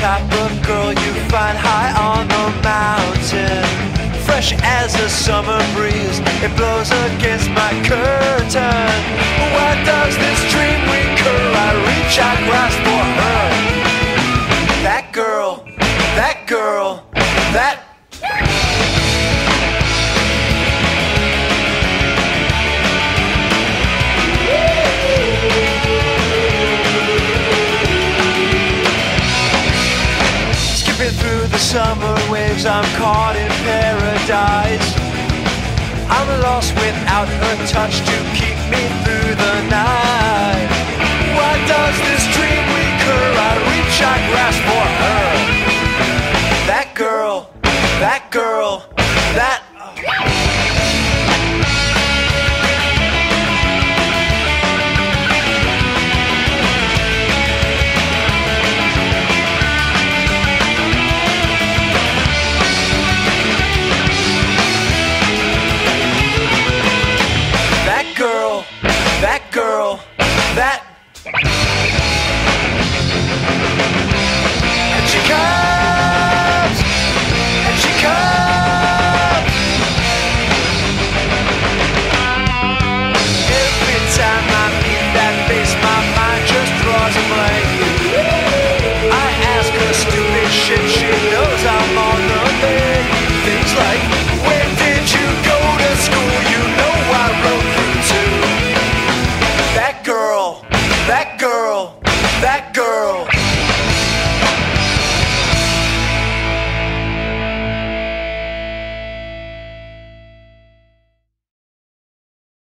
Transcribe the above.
type of girl you find high on the mountain. Fresh as a summer breeze, it blows against my curtain. Why does this the summer waves, I'm caught in paradise. I'm lost without her touch to keep me through the night. Why does this dream recur? I reach, I grasp for her. That girl, that girl, that... Cause I'm on the thing Things like